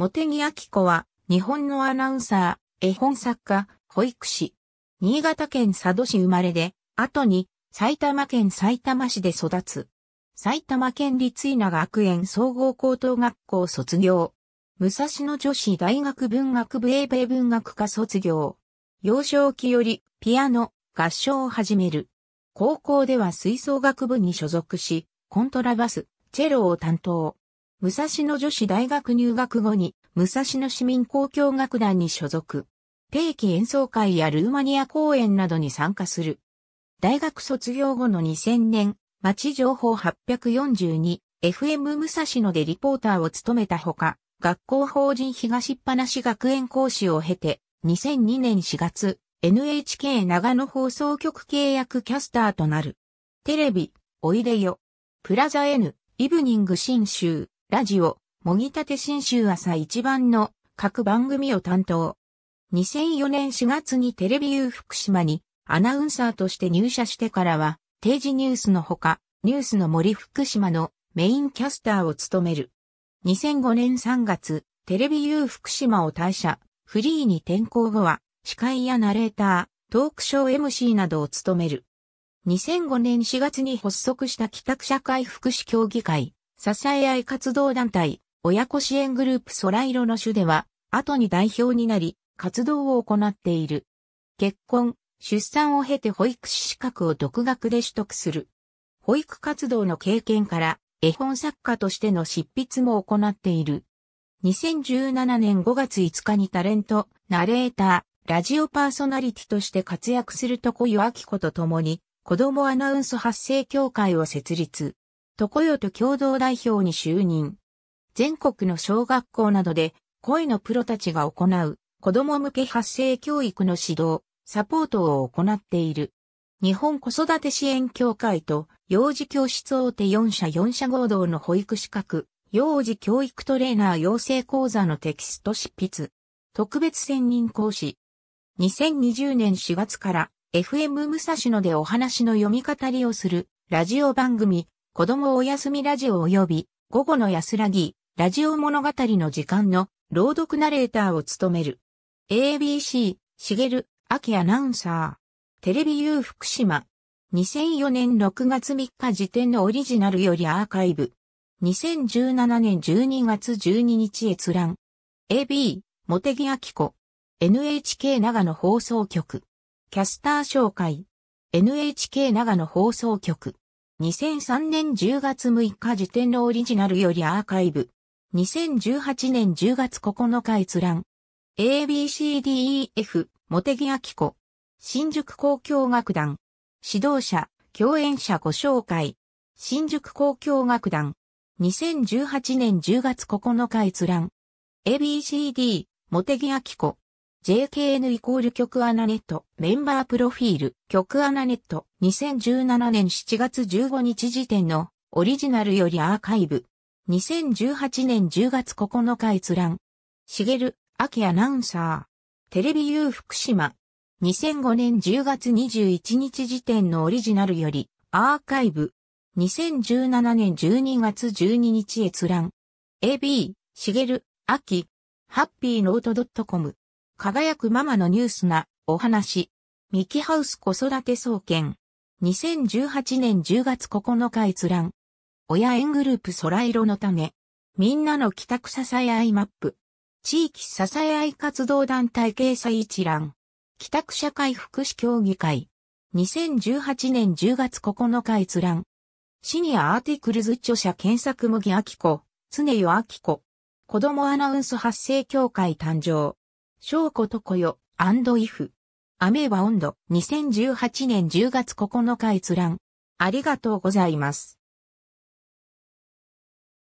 茂木明子は、日本のアナウンサー、絵本作家、保育士。新潟県佐渡市生まれで、後に、埼玉県埼玉市で育つ。埼玉県立稲学園総合高等学校卒業。武蔵野女子大学文学部英米文学科卒業。幼少期よりピアノ、合唱を始める。高校では吹奏楽部に所属し、コントラバス、チェロを担当。武蔵野女子大学入学後に、武蔵野市民交響楽団に所属。定期演奏会やルーマニア公演などに参加する。大学卒業後の2000年、町情報842、FM 武蔵野でリポーターを務めたほか、学校法人東っ話学園講師を経て、2002年4月、NHK 長野放送局契約キャスターとなる。テレビ、おいでよ。プラザ N、イブニング新州、ラジオ、もぎたて新州朝一番の各番組を担当。2004年4月にテレビ U 福島にアナウンサーとして入社してからは、定時ニュースのほか、ニュースの森福島のメインキャスターを務める。2005年3月、テレビ U 福島を退社、フリーに転校後は、司会やナレーター、トークショー MC などを務める。2005年4月に発足した北区社会福祉協議会、支え合い活動団体、親子支援グループ空色の種では、後に代表になり、活動を行っている。結婚、出産を経て保育士資格を独学で取得する。保育活動の経験から、絵本作家としての執筆も行っている。2017年5月5日にタレント、ナレーター、ラジオパーソナリティとして活躍するとこよあきこと共に、子供アナウンス発生協会を設立。とこよと共同代表に就任。全国の小学校などで、声のプロたちが行う、子供向け発生教育の指導、サポートを行っている。日本子育て支援協会と幼児教室大手4社4社合同の保育資格、幼児教育トレーナー養成講座のテキスト執筆。特別専任講師。2020年4月から FM 武蔵野でお話の読み語りをするラジオ番組子供おやすみラジオ及び午後の安らぎラジオ物語の時間の朗読ナレーターを務める。ABC しげる秋アナウンサー。テレビ U 福島。2004年6月3日時点のオリジナルよりアーカイブ。2017年12月12日閲覧。AB、茂木明子。NHK 長野放送局。キャスター紹介。NHK 長野放送局。2003年10月6日時点のオリジナルよりアーカイブ。2018年10月9日閲覧。ABCDEF、茂木明子。新宿交響楽団。指導者、共演者ご紹介。新宿交響楽団。2018年10月9日閲覧。ABCD、茂木明子。JKN イコール曲アナネット、メンバープロフィール、曲アナネット、2017年7月15日時点のオリジナルよりアーカイブ。2018年10月9日閲覧。しげる、秋アナウンサー。テレビ U 福島。2005年10月21日時点のオリジナルよりアーカイブ。2017年12月12日閲覧。AB、しげる、秋、ハッピーノート .com。輝くママのニュースなお話。ミキハウス子育て総研。2018年10月9日閲覧。親園グループ空色のため。みんなの帰宅支え合いマップ。地域支え合い活動団体掲載一覧。帰宅社会福祉協議会。2018年10月9日閲覧。シニアアーティクルズ著者検索麦明子、常よ明子。子供アナウンス発生協会誕生。翔子とこよ、アンドイフ。雨は温度、2018年10月9日閲覧。ありがとうございます。